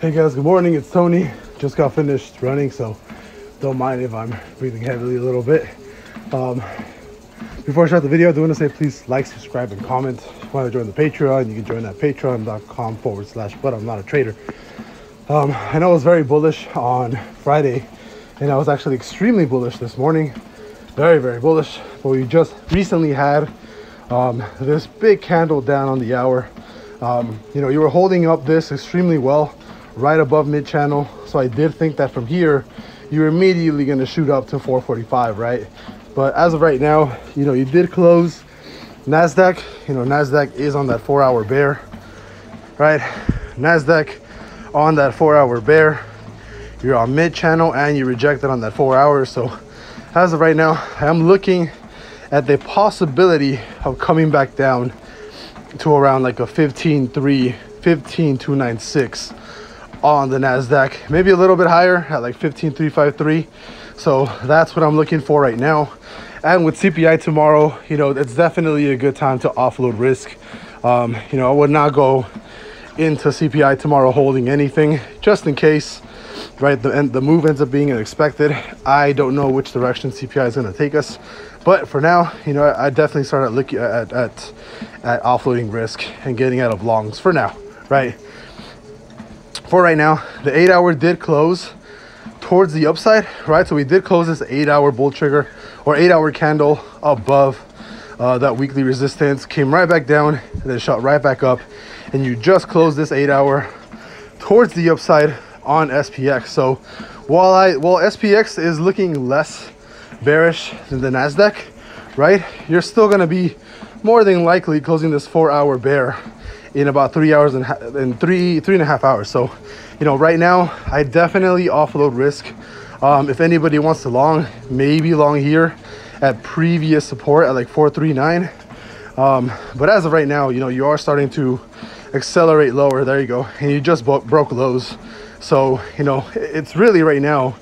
Hey guys, good morning. It's Tony. Just got finished running, so don't mind if I'm breathing heavily a little bit. Um, before I start the video, I do want to say please like, subscribe, and comment. If you want to join the Patreon, you can join at patreon.com forward slash but I'm not a trader. Um, I know I was very bullish on Friday, and I was actually extremely bullish this morning. Very, very bullish. But we just recently had um, this big candle down on the hour. Um, you know, you were holding up this extremely well right above mid channel. So I did think that from here, you're immediately going to shoot up to 445, right? But as of right now, you know, you did close NASDAQ. You know, NASDAQ is on that four hour bear, right? NASDAQ on that four hour bear. You're on mid channel and you rejected on that four hours. So as of right now, I'm looking at the possibility of coming back down to around like a 15.3, 15.296 on the NASDAQ. Maybe a little bit higher at like 15,353. So that's what I'm looking for right now. And with CPI tomorrow, you know, it's definitely a good time to offload risk. Um, you know, I would not go into CPI tomorrow holding anything just in case, right? The, the move ends up being unexpected. I don't know which direction CPI is going to take us. But for now, you know, I, definitely started looking at, at, at offloading risk and getting out of longs for now, right? For right now the eight hour did close towards the upside right? So we did close this eight hour bull trigger or eight hour candle above uh, that weekly resistance came right back down and then shot right back up. And you just closed this eight hour towards the upside on spx so while i while spx is looking less bearish than the nasdaq right? You're still going to be more than likely closing this four hour bear in about three hours and in three three and a half hours. So you know right now i definitely offload risk. Um, if anybody wants to long maybe long here at previous support at like 439 um, but as of right now you know you are starting to accelerate lower. There you go. And you just broke lows. So you know it's really right now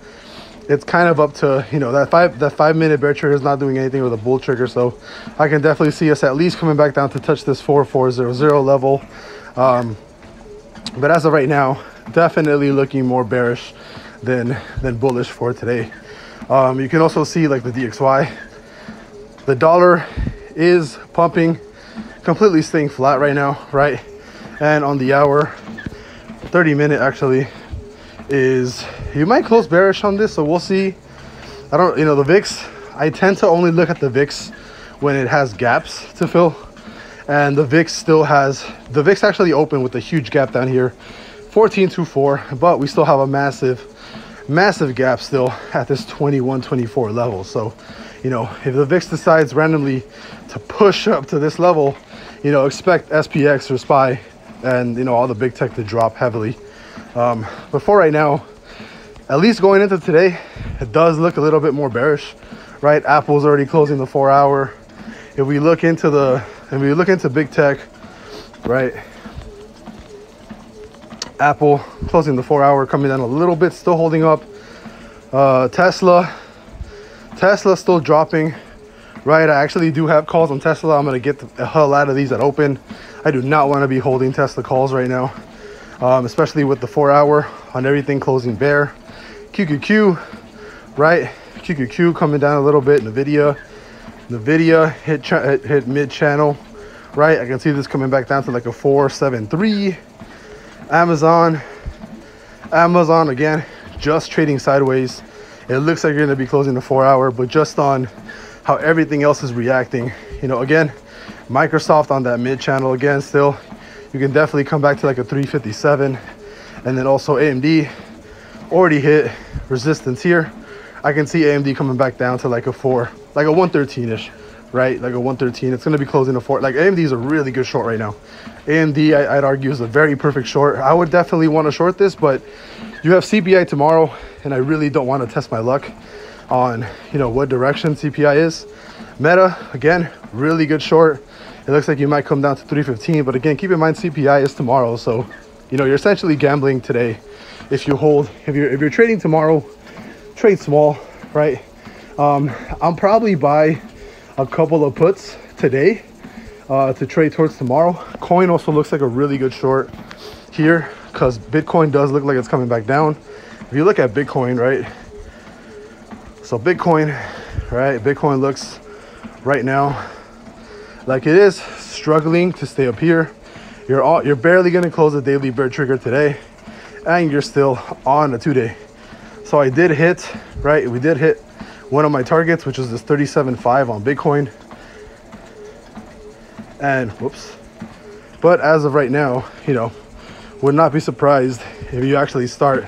it's kind of up to you know that five that five minute bear trigger is not doing anything with a bull trigger. So i can definitely see us at least coming back down to touch this 4400 level. Um, but as of right now definitely looking more bearish than than bullish for today. Um, you can also see like the dxy the dollar is pumping completely staying flat right now right? And on the hour 30 minute actually is you might close bearish on this, so we'll see. I don't, you know, the VIX, I tend to only look at the VIX when it has gaps to fill. And the VIX still has, the VIX actually opened with a huge gap down here, 1424, but we still have a massive, massive gap still at this 2124 level. So, you know, if the VIX decides randomly to push up to this level, you know, expect SPX or SPY and, you know, all the big tech to drop heavily. Um, but for right now, at least going into today, it does look a little bit more bearish, right? Apple's already closing the four hour. If we look into the, if we look into big tech, right? Apple closing the four hour, coming down a little bit, still holding up. Uh, Tesla, Tesla still dropping, right? I actually do have calls on Tesla. I'm gonna get the hell out of these at open. I do not want to be holding Tesla calls right now, um, especially with the four hour on everything closing bear. QQQ, right? QQQ coming down a little bit. NVIDIA, NVIDIA hit, hit, hit mid channel, right? I can see this coming back down to like a 473. Amazon, Amazon again, just trading sideways. It looks like you're gonna be closing the four hour, but just on how everything else is reacting, you know, again, Microsoft on that mid channel again, still, you can definitely come back to like a 357. And then also AMD already hit resistance here. I can see AMD coming back down to like a four, like a 113-ish, right? Like a 113. It's gonna be closing a four. Like AMD is a really good short right now. AMD, I, would argue, is a very perfect short. I would definitely want to short this, but you have CPI tomorrow, and I really don't want to test my luck on, you know, what direction CPI is. Meta, again, really good short. It looks like you might come down to 315, but again, keep in mind CPI is tomorrow, so you know you're essentially gambling today if you hold if you're if you're trading tomorrow trade small right um, i'm probably buy a couple of puts today uh, to trade towards tomorrow coin also looks like a really good short here because Bitcoin does look like it's coming back down. If you look at Bitcoin, right? So Bitcoin, right? Bitcoin looks right now like it is struggling to stay up here. You're all you're barely gonna close the daily bear trigger today, and you're still on a two-day. So I did hit, right? We did hit one of my targets, which is this 37.5 on Bitcoin. And whoops. But as of right now, you know, would not be surprised if you actually start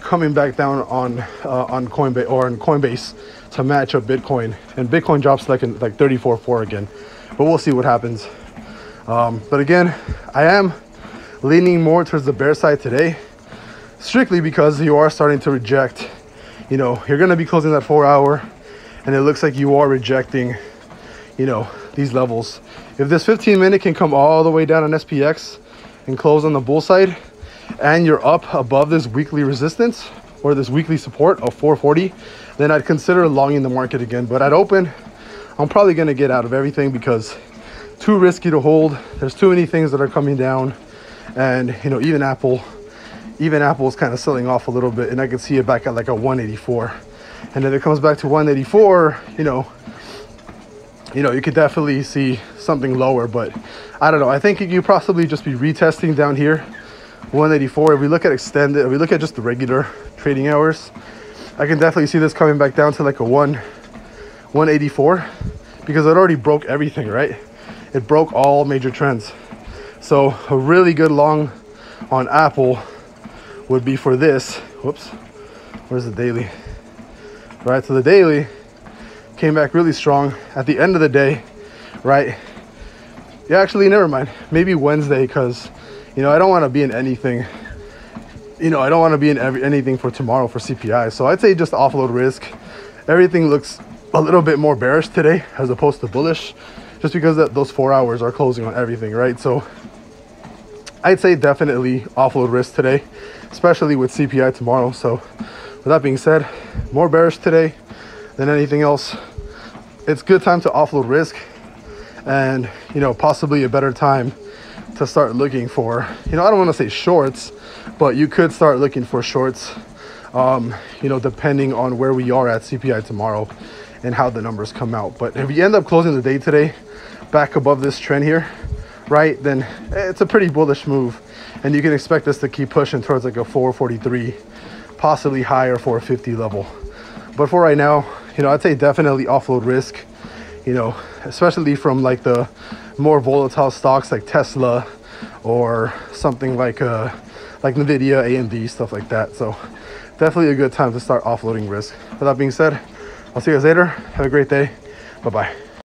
coming back down on uh, on Coinbase or on Coinbase to match up Bitcoin, and Bitcoin drops like in, like 34.4 again. But we'll see what happens. Um, but again, I am leaning more towards the bear side today, strictly because you are starting to reject. You know, you're going to be closing that four hour, and it looks like you are rejecting. You know, these levels. If this 15 minute can come all the way down on SPX and close on the bull side, and you're up above this weekly resistance or this weekly support of 440, then I'd consider longing the market again. But at open, I'm probably gonna get out of everything because too risky to hold. There's too many things that are coming down, and you know even Apple, even Apple is kind of selling off a little bit, and I can see it back at like a 184. And then it comes back to 184, you know, you know, you could definitely see something lower, but I don't know. I think you possibly just be retesting down here, 184. If we look at extended, if we look at just the regular trading hours, I can definitely see this coming back down to like a one, 184 because it already broke everything, right? It broke all major trends. So a really good long on Apple would be for this. Whoops, where's the daily? Right, so the daily came back really strong at the end of the day, right? Yeah, actually, never mind. Maybe Wednesday, because you know I don't want to be in anything. You know, I don't want to be in every, anything for tomorrow for CPI. So I'd say just offload risk. Everything looks a little bit more bearish today as opposed to bullish, just because that those four hours are closing on everything, right? So I'd say definitely offload risk today, especially with CPI tomorrow. So with that being said, more bearish today than anything else. It's good time to offload risk and, you know, possibly a better time to start looking for, you know, I don't want to say shorts, but you could start looking for shorts, um, you know, depending on where we are at CPI tomorrow and how the numbers come out. But if you end up closing the day today back above this trend here, right, then it's a pretty bullish move. And you can expect us to keep pushing towards like a 443, possibly higher 450 level. But for right now, you know, I'd say definitely offload risk, you know, especially from like the more volatile stocks like Tesla or something like uh like Nvidia, AMD, stuff like that. So definitely a good time to start offloading risk. With that being said, I'll see you guys later. Have a great day. Bye-bye.